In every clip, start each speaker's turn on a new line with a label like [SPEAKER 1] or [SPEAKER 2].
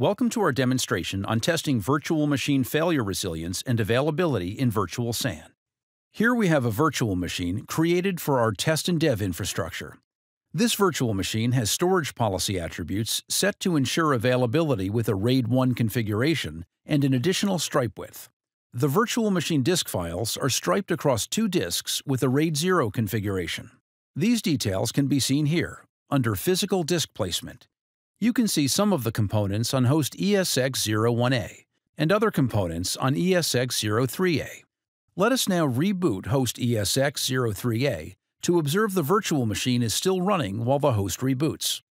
[SPEAKER 1] Welcome to our demonstration on testing virtual machine failure resilience and availability in Virtual SAN. Here we have a virtual machine created for our test and dev infrastructure. This virtual machine has storage policy attributes set to ensure availability with a RAID 1 configuration and an additional stripe width. The virtual machine disk files are striped across two disks with a RAID 0 configuration. These details can be seen here, under Physical Disk Placement. You can see some of the components on host ESX01A and other components on ESX03A. Let us now reboot host ESX03A to observe the virtual machine is still running while the host reboots.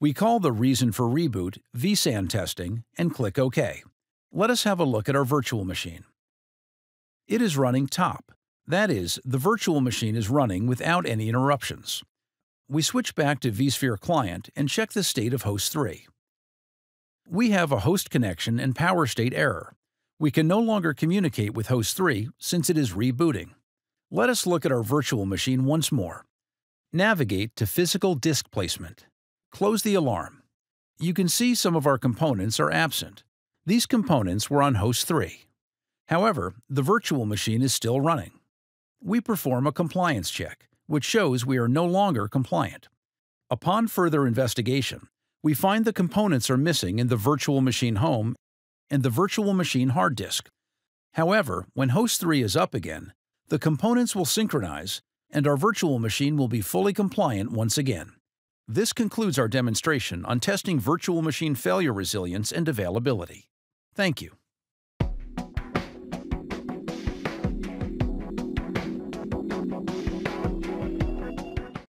[SPEAKER 1] We call the reason for reboot vSAN testing and click OK. Let us have a look at our virtual machine. It is running top. That is, the virtual machine is running without any interruptions. We switch back to vSphere Client and check the state of host 3. We have a host connection and power state error. We can no longer communicate with host 3 since it is rebooting. Let us look at our virtual machine once more. Navigate to Physical Disk Placement. Close the alarm. You can see some of our components are absent. These components were on host 3. However, the virtual machine is still running. We perform a compliance check, which shows we are no longer compliant. Upon further investigation, we find the components are missing in the virtual machine home and the virtual machine hard disk. However, when host 3 is up again, the components will synchronize and our virtual machine will be fully compliant once again. This concludes our demonstration on testing virtual machine failure resilience and availability. Thank you.